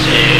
conspiracy.